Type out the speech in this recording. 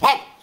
Hey!